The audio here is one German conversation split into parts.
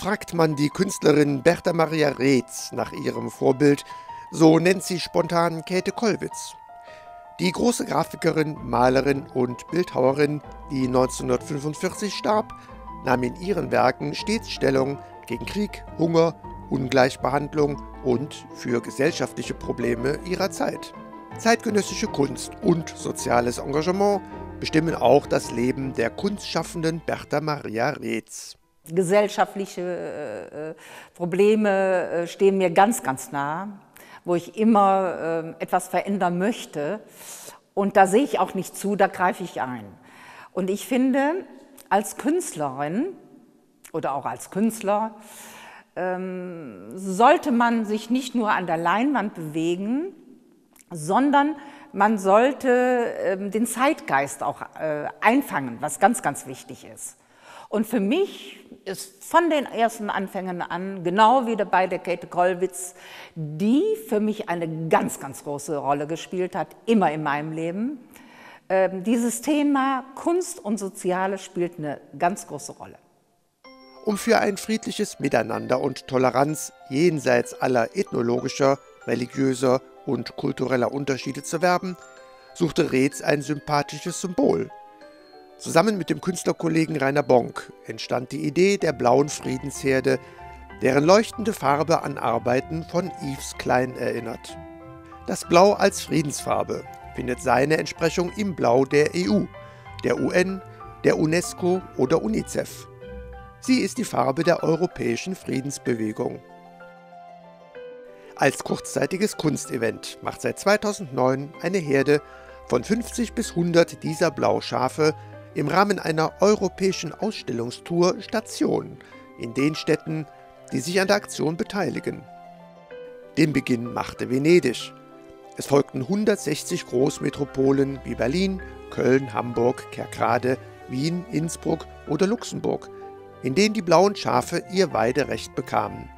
Fragt man die Künstlerin Bertha Maria Reetz nach ihrem Vorbild, so nennt sie spontan Käthe Kollwitz. Die große Grafikerin, Malerin und Bildhauerin, die 1945 starb, nahm in ihren Werken stets Stellung gegen Krieg, Hunger, Ungleichbehandlung und für gesellschaftliche Probleme ihrer Zeit. Zeitgenössische Kunst und soziales Engagement bestimmen auch das Leben der Kunstschaffenden Bertha Maria Reetz. Gesellschaftliche äh, äh Probleme äh, stehen mir ganz, ganz nah wo ich immer äh, etwas verändern möchte. Und da sehe ich auch nicht zu, da greife ich ein. Und ich finde, als Künstlerin oder auch als Künstler ähm, sollte man sich nicht nur an der Leinwand bewegen, sondern man sollte ähm, den Zeitgeist auch einfangen, was ganz, ganz wichtig ist. Und für mich ist von den ersten Anfängen an, genau wie bei der Käthe Kollwitz, die für mich eine ganz, ganz große Rolle gespielt hat, immer in meinem Leben. Ähm, dieses Thema Kunst und Soziale spielt eine ganz große Rolle. Um für ein friedliches Miteinander und Toleranz jenseits aller ethnologischer, religiöser und kultureller Unterschiede zu werben, suchte Reetz ein sympathisches Symbol Zusammen mit dem Künstlerkollegen Rainer Bonk entstand die Idee der blauen Friedensherde, deren leuchtende Farbe an Arbeiten von Yves Klein erinnert. Das Blau als Friedensfarbe findet seine Entsprechung im Blau der EU, der UN, der UNESCO oder UNICEF. Sie ist die Farbe der europäischen Friedensbewegung. Als kurzzeitiges Kunstevent macht seit 2009 eine Herde von 50 bis 100 dieser Blauschafe im Rahmen einer europäischen Ausstellungstour Station in den Städten, die sich an der Aktion beteiligen. Den Beginn machte Venedig. Es folgten 160 Großmetropolen wie Berlin, Köln, Hamburg, Kerkrade, Wien, Innsbruck oder Luxemburg, in denen die blauen Schafe ihr Weiderecht bekamen.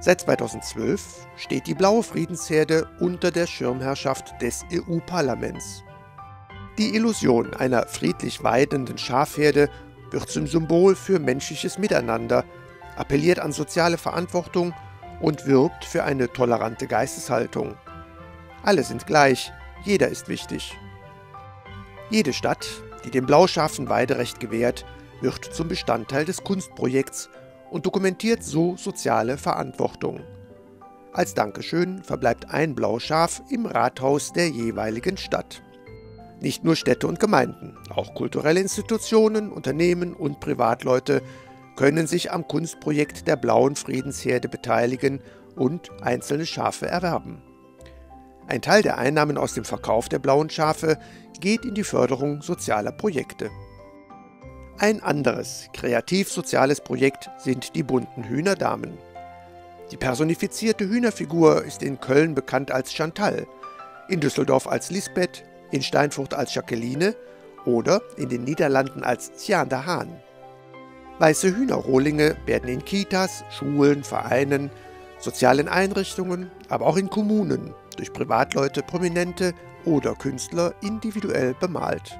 Seit 2012 steht die blaue Friedensherde unter der Schirmherrschaft des EU-Parlaments. Die Illusion einer friedlich weidenden Schafherde wird zum Symbol für menschliches Miteinander, appelliert an soziale Verantwortung und wirbt für eine tolerante Geisteshaltung. Alle sind gleich, jeder ist wichtig. Jede Stadt, die dem Blauschafen Weiderecht gewährt, wird zum Bestandteil des Kunstprojekts und dokumentiert so soziale Verantwortung. Als Dankeschön verbleibt ein Blauschaf im Rathaus der jeweiligen Stadt. Nicht nur Städte und Gemeinden, auch kulturelle Institutionen, Unternehmen und Privatleute können sich am Kunstprojekt der Blauen Friedensherde beteiligen und einzelne Schafe erwerben. Ein Teil der Einnahmen aus dem Verkauf der blauen Schafe geht in die Förderung sozialer Projekte. Ein anderes kreativ-soziales Projekt sind die bunten Hühnerdamen. Die personifizierte Hühnerfigur ist in Köln bekannt als Chantal, in Düsseldorf als Lisbeth, in Steinfurt als Jacqueline oder in den Niederlanden als Sian der Hahn. Weiße Hühnerrohlinge werden in Kitas, Schulen, Vereinen, sozialen Einrichtungen, aber auch in Kommunen durch Privatleute, Prominente oder Künstler individuell bemalt.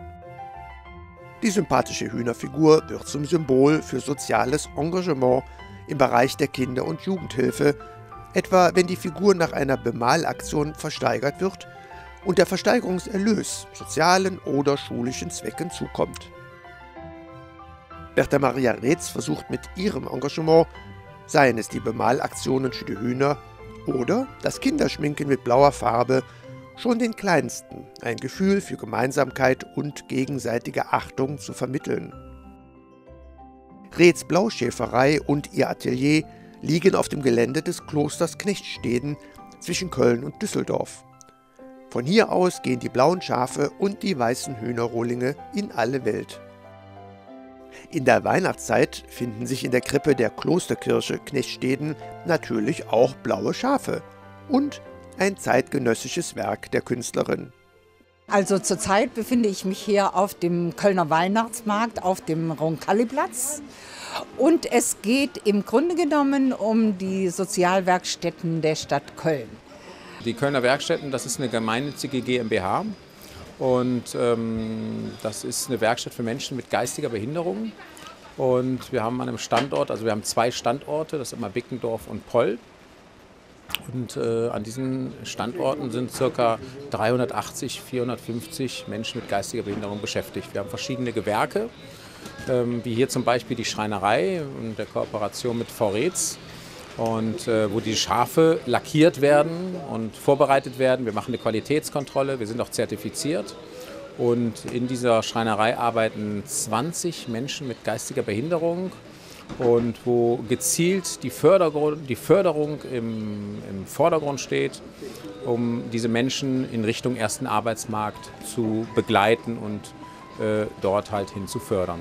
Die sympathische Hühnerfigur wird zum Symbol für soziales Engagement im Bereich der Kinder- und Jugendhilfe, etwa wenn die Figur nach einer Bemalaktion versteigert wird und der Versteigerungserlös sozialen oder schulischen Zwecken zukommt. Bertha Maria Reetz versucht mit ihrem Engagement, seien es die Bemalaktionen für die Hühner oder das Kinderschminken mit blauer Farbe, schon den Kleinsten ein Gefühl für Gemeinsamkeit und gegenseitige Achtung zu vermitteln. Reetz Blauschäferei und ihr Atelier liegen auf dem Gelände des Klosters Knechtsteden zwischen Köln und Düsseldorf. Von hier aus gehen die blauen Schafe und die weißen Hühnerrohlinge in alle Welt. In der Weihnachtszeit finden sich in der Krippe der Klosterkirche Knechtsteden natürlich auch blaue Schafe und ein zeitgenössisches Werk der Künstlerin. Also zurzeit befinde ich mich hier auf dem Kölner Weihnachtsmarkt auf dem Roncalli-Platz. Und es geht im Grunde genommen um die Sozialwerkstätten der Stadt Köln. Die Kölner Werkstätten, das ist eine gemeinnützige GmbH und ähm, das ist eine Werkstatt für Menschen mit geistiger Behinderung. Und wir haben an einem Standort, also wir haben zwei Standorte, das ist immer Bickendorf und Poll. Und äh, an diesen Standorten sind ca. 380, 450 Menschen mit geistiger Behinderung beschäftigt. Wir haben verschiedene Gewerke, ähm, wie hier zum Beispiel die Schreinerei und der Kooperation mit VREZ, und äh, wo die Schafe lackiert werden und vorbereitet werden. Wir machen eine Qualitätskontrolle, wir sind auch zertifiziert. Und in dieser Schreinerei arbeiten 20 Menschen mit geistiger Behinderung und wo gezielt die, Förderung, die Förderung im, im Vordergrund steht, um diese Menschen in Richtung ersten Arbeitsmarkt zu begleiten und äh, dort halt hin zu fördern.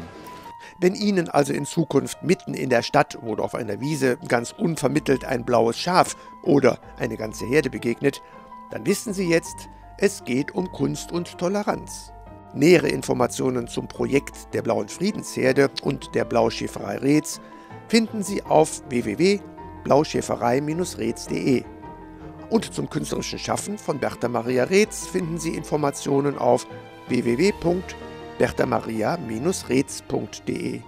Wenn Ihnen also in Zukunft mitten in der Stadt oder auf einer Wiese ganz unvermittelt ein blaues Schaf oder eine ganze Herde begegnet, dann wissen Sie jetzt, es geht um Kunst und Toleranz. Nähere Informationen zum Projekt der Blauen Friedensherde und der Blauschäferei Reetz finden Sie auf www.blauschäferei-reetz.de. Und zum künstlerischen Schaffen von Bertha Maria Reetz finden Sie Informationen auf www.berthamaria-reetz.de.